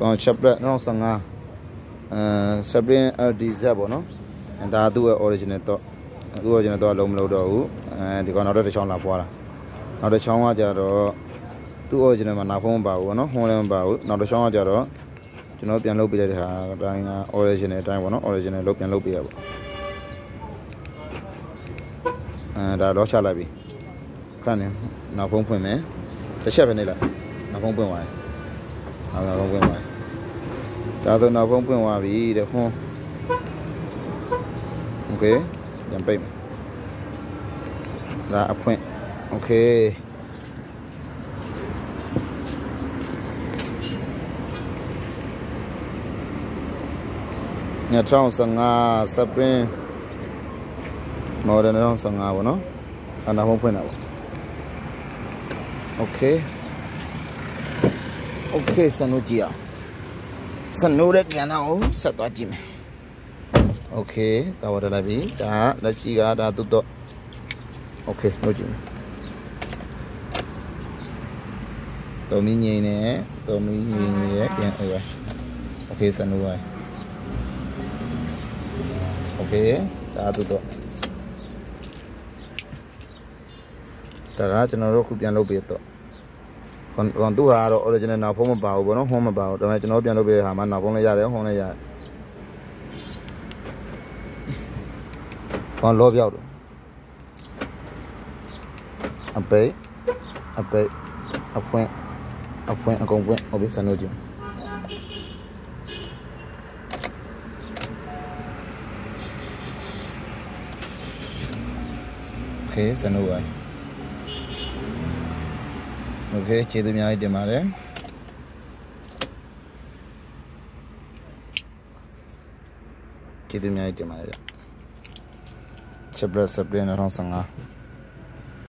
ကောင် chaplet 2015အဲ Spring LDZ ပေါ့နော်ဒါသူ့ရဲ့ original တော့သူ့ original တော့လုံးမလို့တော့ဘူးအဲဒီကောင်နောက်တစ်ချောင်းလာပွားတာနောက်တစ်ချောင်းကကြတော့သူ့ original မှာနာဖုံးမပါဘူးပေါ့နော်ဟွန်းလည်းမပါဘူးနောက်တစ်ချောင်းကကြတော့ကျွန်တော်ပြန်လုပ်ပေးလိုက်တဲ့ဟာအတိုင်းက original အတိုင်းပေါ့နော် original လုပ်ပြန်လုပ်ပေးရပေါ့အဲဒါတော့ချလိုက်ပြီခဏနေနောက်ဖုံးဖွင့်မယ်တစ်ချက်ပဲနေလိုက်နောက်ဖုံးပွင့်သွားတယ်နောက်ဖုံးပွင့်သွားတယ် ဒါဆိုနောက်ဖုံးပွင့်သွားပြီတဲ့ဟွန်းโอเคပြန်ပိတ်မယ်ဒါအဖွင့်โอเค2015 Spring model 2015ပေါ့နော်အနာဖုံးဖွင့်တာပေါ့โอเคโอเคစနုကြည့်အောင် စနုရဲ့ကဏ္ဍကိုဆက်သွားကြည့်မယ်โอเคကာဝရလာပြီဒါလက်ရှိကဒါတူတော့โอเคလို့ကြည့်မယ်တော်မီငိမ့်နေတော်မီငိမ့်နေပြန်အေးပါโอเคစနုပါโอเคဒါတူတော့ဒါကကျွန်တော်တို့ခုပြန်လုပ်ပြီးတော့ ခွန်ခွန်သူဟာတော့ original နောက်ဖုံးမပါဘူးဗောနော်ဟွန်းမပါဘူးဒါပေမဲ့ကျွန်တော်ပြန်လုပ်ပြီးဟာမှာနောက်ဖုံးလည်းရတယ်ဟွန်းလည်းရတယ်ခွန်လောပြောက်တယ်အပိတ်အပိတ်အဖွင့်အဖွင့်အကုန်ဖွင့်ဟိုပြီးစနိုးကြည့်โอเคစနိုးပါ โอเคကျေးဇူးအများကြီးတင်ပါတယ်ကျေးဇူးအများကြီးတင်ပါတယ်ဗျချက်ပလက်စပလင်2015